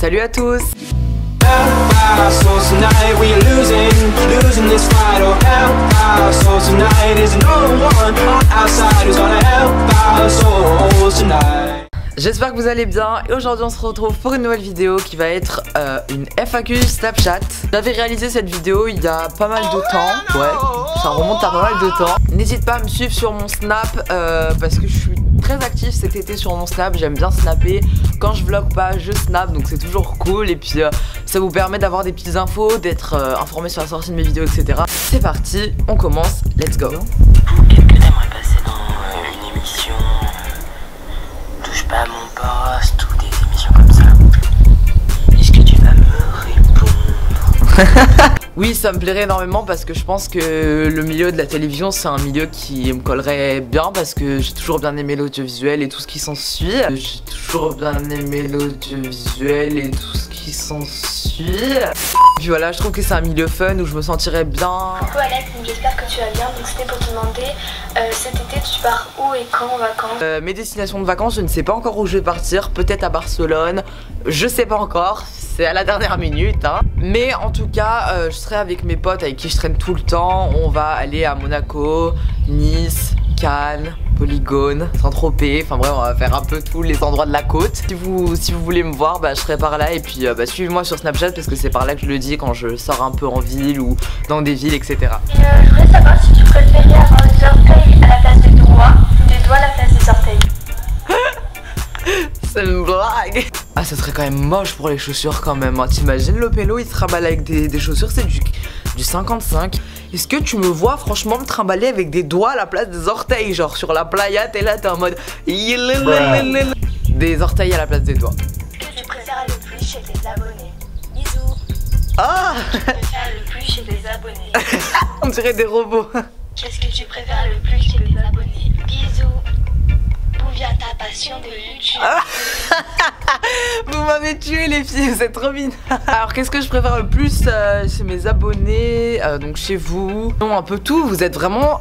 Salut à tous. J'espère que vous allez bien et aujourd'hui on se retrouve pour une nouvelle vidéo qui va être euh, une FAQ Snapchat. J'avais réalisé cette vidéo il y a pas mal de temps, ouais, ça remonte à pas mal de temps. N'hésite pas à me suivre sur mon Snap euh, parce que je suis très actif cet été sur mon Snap, j'aime bien snapper. Quand je vlog pas, je snap donc c'est toujours cool et puis euh, ça vous permet d'avoir des petites infos, d'être euh, informé sur la sortie de mes vidéos etc. C'est parti, on commence, let's go. Qu'est-ce que t'aimerais passer dans euh, une émission Touche pas à mon poste ou des émissions comme ça Est-ce que tu vas me répondre? Oui, ça me plairait énormément parce que je pense que le milieu de la télévision, c'est un milieu qui me collerait bien parce que j'ai toujours bien aimé l'audiovisuel et tout ce qui s'ensuit. J'ai toujours bien aimé l'audiovisuel et tout ce qui s'ensuit. Puis voilà, je trouve que c'est un milieu fun où je me sentirais bien. Coucou Alex, j'espère que tu vas bien. Donc c'était pour te demander euh, cet été tu pars où et quand en vacances Euh, mes destinations de vacances, je ne sais pas encore où je vais partir. Peut-être à Barcelone, je sais pas encore. C'est à la dernière minute. Hein. Mais en tout cas, euh, je serai avec mes potes avec qui je traîne tout le temps. On va aller à Monaco, Nice, Cannes, Polygone, Saint-Tropez. Enfin bref, on va faire un peu tous les endroits de la côte. Si vous, si vous voulez me voir, bah, je serai par là. Et puis euh, bah, suivez-moi sur Snapchat parce que c'est par là que je le dis quand je sors un peu en ville ou dans des villes, etc. Et euh, je voulais savoir si tu préférais avoir des ça serait quand même moche pour les chaussures quand même hein. T'imagines le pélo il se trimballe avec des, des chaussures c'est du, du 55 Est-ce que tu me vois franchement me trimballer avec des doigts à la place des orteils Genre sur la playa t'es là t'es en mode Des orteils à la place des doigts. Que tu préfères le plus chez tes abonnés. Bisous. Ah! Tu préfères le plus chez tes abonnés. On dirait des robots. Qu'est-ce que tu préfères le plus chez tes abonnés? Bisous. Via ta passion de YouTube Vous m'avez tué les filles, vous êtes trop mine. Alors qu'est-ce que je préfère le plus euh, chez mes abonnés, euh, donc chez vous? Non, un peu tout, vous êtes vraiment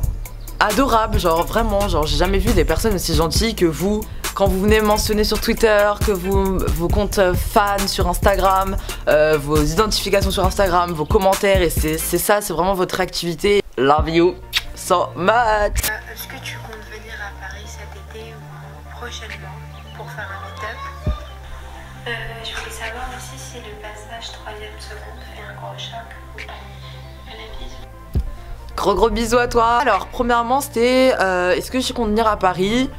adorables, genre vraiment, genre j'ai jamais vu des personnes aussi gentilles que vous. Quand vous venez me mentionner sur Twitter, que vous, vos comptes euh, fans sur Instagram, vos identifications sur Instagram, vos commentaires, et c'est ça, c'est vraiment votre activité. Love you so much euh, Je voulais savoir aussi si le passage 3 seconde fait un gros choc ou pas. Gros gros bisous à toi. Alors premièrement c'était euh, est-ce que je compte venir à Paris?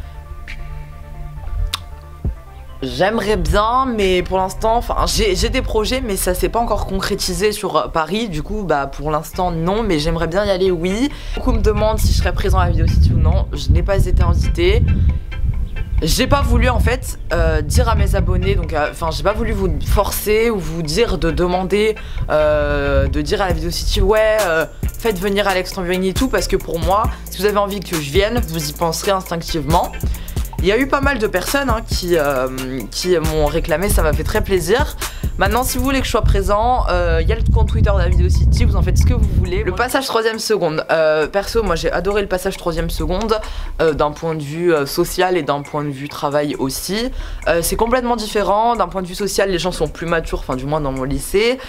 J'aimerais bien, mais pour l'instant, enfin, j'ai des projets, mais ça s'est pas encore concrétisé sur euh, Paris. Du coup, bah pour l'instant non, mais j'aimerais bien y aller, oui. Beaucoup me demandent si je serais présent à la vidéo City ou non. Je n'ai pas été invitée. J'ai pas voulu en fait euh, dire à mes abonnés, donc euh, enfin j'ai pas voulu vous forcer ou vous dire de demander, euh, de dire à la vidéo City ouais faites venir Alex Tambourini et tout parce que pour moi, si vous avez envie que je vienne, vous y penserez instinctivement. Il y a eu pas mal de personnes hein, qui, qui m'ont réclamé, ça m'a fait très plaisir. Maintenant, si vous voulez que je sois présent, euh, il y a le compte Twitter de la vidéo City, vous en faites ce que vous voulez. Le passage troisième seconde, euh, perso, moi j'ai adoré le passage troisième seconde, euh, d'un point de vue euh, social et d'un point de vue travail aussi. Euh, c'est complètement différent, d'un point de vue social, les gens sont plus matures, enfin du moins dans mon lycée.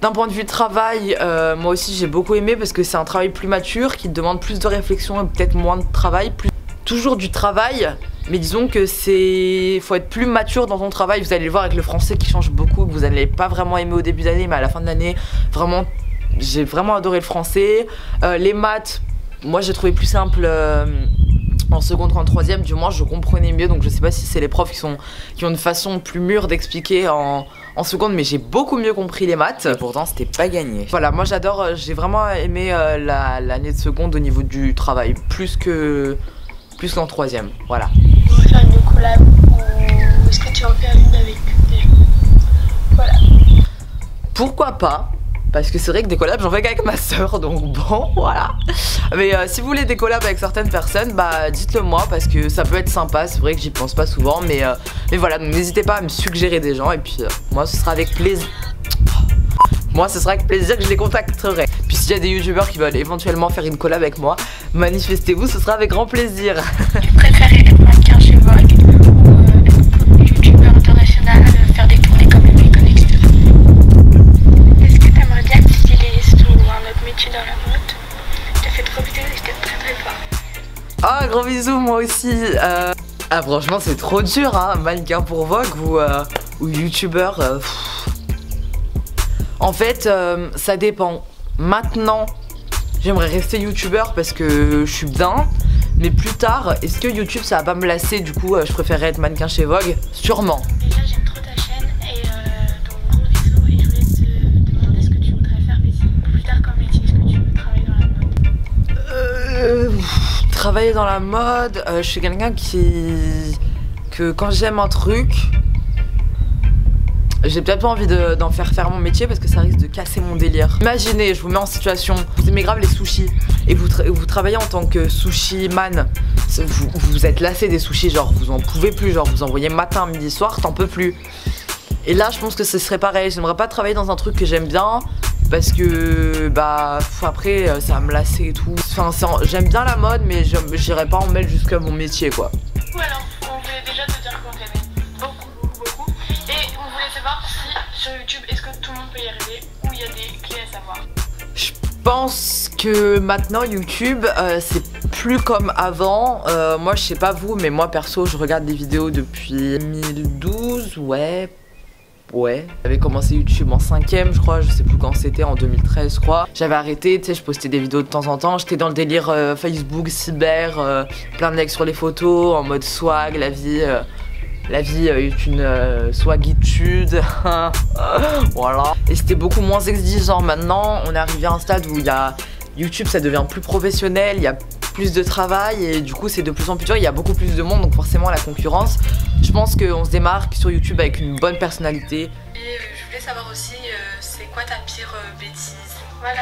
D'un point de vue travail, euh, moi aussi j'ai beaucoup aimé parce que c'est un travail plus mature qui demande plus de réflexion et peut-être moins de travail, plus toujours du travail, mais disons que c'est. faut être plus mature dans ton travail. Vous allez le voir avec le français qui change beaucoup, que vous n'allez pas vraiment aimer au début d'année, mais à la fin de l'année, vraiment, j'ai vraiment adoré le français. Euh, les maths, moi j'ai trouvé plus simple. euh, en seconde qu'en troisième, du moins je comprenais mieux, donc je sais pas si c'est les profs qui, sont, qui ont une façon plus mûre d'expliquer en, en seconde, mais j'ai beaucoup mieux compris les maths. Et pourtant, c'était pas gagné. Voilà, moi j'adore, euh, j'ai vraiment aimé euh, la- l'année de seconde au niveau du travail, plus que plus qu'en troisième. Voilà. On va faire une collab ou est-ce que tu en faire une avec des gens Voilà. Pourquoi pas? Parce que c'est vrai que des collabs j'en fais qu'avec ma soeur donc bon voilà mais euh, si vous voulez des collabs avec certaines personnes bah dites-le moi parce que ça peut être sympa c'est vrai que j'y pense pas souvent mais, euh, mais voilà donc n'hésitez pas à me suggérer des gens et puis euh, moi ce sera avec plaisir moi, ce sera avec plaisir que je les contacterai. Puis s'il y a des youtubeurs qui veulent éventuellement faire une collab avec moi, manifestez-vous, ce sera avec grand plaisir. Tu préfères être mannequin chez Vogue ou euh, youtubeur international, euh, faire des tournées comme le Connect Est-ce que t'aimerais bien distiller sous un autre métier dans la mode? Je te fais trop bisous et je t'aime très très fort. Ah, gros bisous, moi aussi. Euh. Ah, franchement, c'est trop dur, hein, mannequin pour Vogue ou, euh, ou youtubeur. Euh, en fait euh, ça dépend. Maintenant j'aimerais rester youtubeur parce que je suis bien. Mais plus tard, est-ce que YouTube ça va pas me lasser? Du coup, euh, je préférerais être mannequin chez Vogue Sûrement. Déjà, j'aime trop ta chaîne et euh, donc gros bisous. Et je voulais te demander ce que tu voudrais faire plus tard comme métier. Est-ce que tu veux travailler dans la mode? Euh, pff, travailler dans la mode, euh, je suis quelqu'un qui. que quand j'aime un truc, j'ai peut-être pas envie de- d'en faire faire mon métier parce que ça risque de casser mon délire. Imaginez, je vous mets en situation, vous aimez grave les sushis et vous, vous travaillez en tant que sushi man. Vous, vous êtes lassé des sushis, genre vous en pouvez plus, genre vous envoyez matin, midi, soir, t'en peux plus. Et là, je pense que ce serait pareil. J'aimerais pas travailler dans un truc que j'aime bien parce que bah après euh, ça va me lasser et tout. Enfin, j'aime bien la mode, mais j'irais pas en mettre jusqu'à mon métier quoi. Ou alors, on déjà te sur YouTube, est-ce que tout le monde peut y arriver ou il y a des clés à savoir Je pense que maintenant YouTube euh, c'est plus comme avant. Euh, moi je sais pas vous, mais moi perso je regarde des vidéos depuis 2012, ouais. Ouais, j'avais commencé YouTube en cinquième, je crois, je sais plus quand c'était, en 2013, je crois. J'avais arrêté, tu sais, je postais des vidéos de temps en temps. J'étais dans le délire euh, Facebook, cyber, plein de likes sur les photos, en mode swag, la vie. La vie euh, est une euh, swagitude. voilà. Et c'était beaucoup moins exigeant. Maintenant, on est arrivé à un stade où il y a YouTube, ça devient plus professionnel, il y a plus de travail et du coup, c'est de plus en plus dur. Il y a beaucoup plus de monde, donc forcément, la concurrence. Je pense qu'on se démarque sur YouTube avec une bonne personnalité. Et euh, je voulais savoir aussi, euh, c'est quoi ta pire euh, bêtise? Voilà.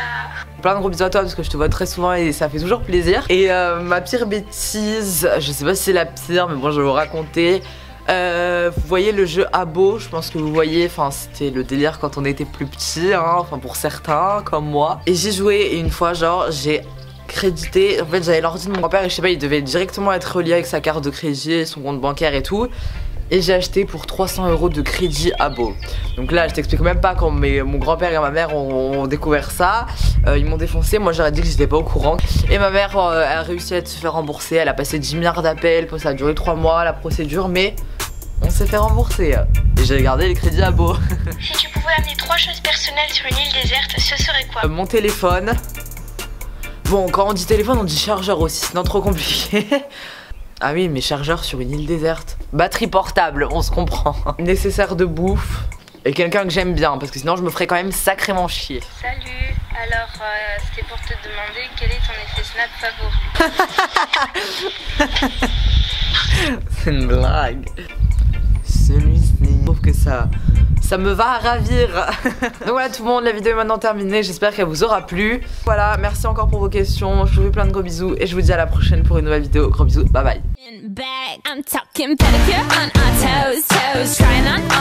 Plein de gros bisous à toi parce que je te vois très souvent et ça fait toujours plaisir. Et euh, ma pire bêtise, je sais pas si c'est la pire, mais bon, je vais vous raconter. Euh, vous voyez le jeu Abo, je pense que vous voyez, enfin c'était le délire quand on était plus petit, hein, enfin pour certains comme moi. Et j'ai joué et une fois genre j'ai crédité, en fait j'avais l'ordi de mon grand-père et je sais pas, il devait directement être relié avec sa carte de crédit, son compte bancaire et tout. Et j'ai acheté pour 300 euros de crédit Abo. Donc là je t'explique même pas quand mes- mon grand-père et ma mère ont, ont découvert ça. Euh, ils m'ont défoncé, moi j'aurais dit que j'étais pas au courant. Et ma mère euh, a réussi à se faire rembourser, elle a passé 10 milliards d'appels, ça a duré 3 mois la procédure, mais on s'est fait rembourser. Et j'ai gardé les crédits à beau. Si tu pouvais amener trois choses personnelles sur une île déserte, ce serait quoi? Mon téléphone. Bon, quand on dit téléphone, on dit chargeur aussi, sinon trop compliqué. Ah oui, mais chargeur sur une île déserte. Batterie portable, on se comprend. Nécessaire de bouffe. Et quelqu'un que j'aime bien, parce que sinon je me ferais quand même sacrément chier. Salut, alors euh, c'était pour te demander quel est ton effet snap favori. C'est une blague. Celui-ci. Je trouve que ça, ça me va à ravir. Donc voilà tout le monde, la vidéo est maintenant terminée. J'espère qu'elle vous aura plu. Voilà, merci encore pour vos questions. Je vous fais plein de gros bisous et je vous dis à la prochaine pour une nouvelle vidéo. Gros bisous, bye bye. Back. I'm talking pedicure on our toes, toes. Trying on